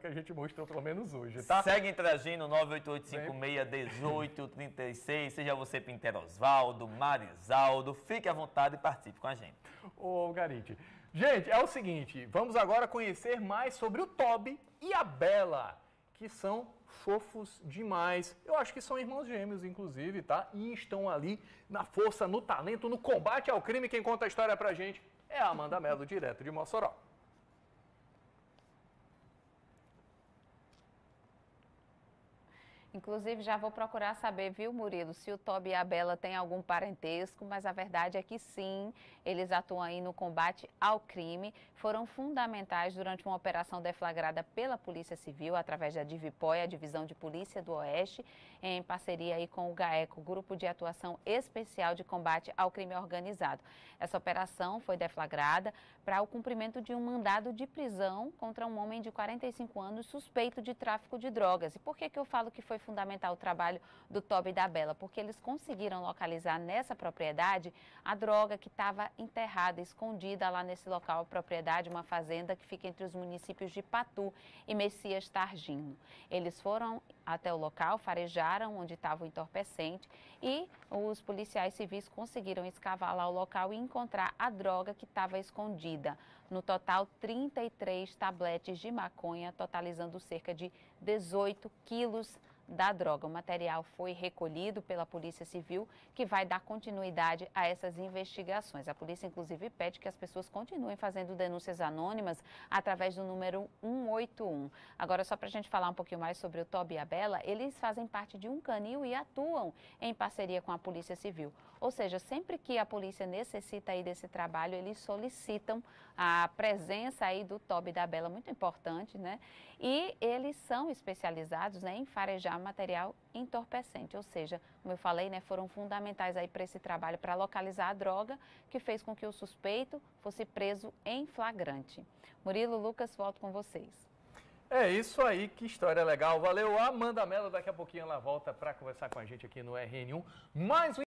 que a gente mostrou pelo menos hoje, tá? Segue interagindo, 988561836, seja você Pintero Osvaldo, Marisaldo, fique à vontade e participe com a gente. Ô, Garite, gente, é o seguinte, vamos agora conhecer mais sobre o Toby e a Bela, que são fofos demais. Eu acho que são irmãos gêmeos, inclusive, tá? E estão ali na força, no talento, no combate ao crime. Quem conta a história pra gente é a Amanda Melo, direto de Mossoró. Inclusive, já vou procurar saber, viu, Murilo, se o Toby e a Bela têm algum parentesco, mas a verdade é que sim, eles atuam aí no combate ao crime, foram fundamentais durante uma operação deflagrada pela Polícia Civil, através da Divipoi, a Divisão de Polícia do Oeste, em parceria aí com o GAECO, Grupo de Atuação Especial de Combate ao Crime Organizado. Essa operação foi deflagrada para o cumprimento de um mandado de prisão contra um homem de 45 anos suspeito de tráfico de drogas. E por que, que eu falo que foi fundamental o trabalho do Toby e da Bela, porque eles conseguiram localizar nessa propriedade a droga que estava enterrada, escondida lá nesse local, a propriedade, uma fazenda que fica entre os municípios de Patu e Messias Targino. Eles foram até o local, farejaram onde estava o entorpecente e os policiais civis conseguiram escavar lá o local e encontrar a droga que estava escondida. No total, 33 tabletes de maconha, totalizando cerca de 18 quilos da droga. O material foi recolhido pela Polícia Civil, que vai dar continuidade a essas investigações. A polícia, inclusive, pede que as pessoas continuem fazendo denúncias anônimas através do número 181. Agora, só para a gente falar um pouquinho mais sobre o Toby e a Bela, eles fazem parte de um canil e atuam em parceria com a Polícia Civil. Ou seja, sempre que a polícia necessita aí desse trabalho, eles solicitam a presença aí do Toby e da Bela, muito importante, né? E eles são especializados né, em farejar material entorpecente, ou seja, como eu falei, né, foram fundamentais aí para esse trabalho para localizar a droga que fez com que o suspeito fosse preso em flagrante. Murilo Lucas, volto com vocês. É isso aí, que história legal. Valeu, Amanda Mello. Daqui a pouquinho ela volta para conversar com a gente aqui no RN1. Mais um